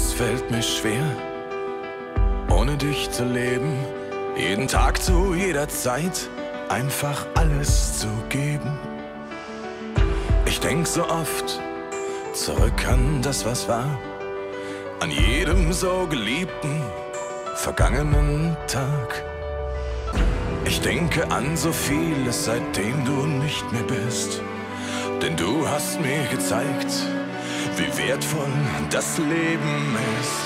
Es fällt mir schwer, ohne dich zu leben, jeden Tag zu jeder Zeit einfach alles zu geben. Ich denk so oft zurück an das, was war, an jedem so geliebten, vergangenen Tag. Ich denke an so vieles, seitdem du nicht mehr bist, denn du hast mir gezeigt, wie wertvoll das Leben ist.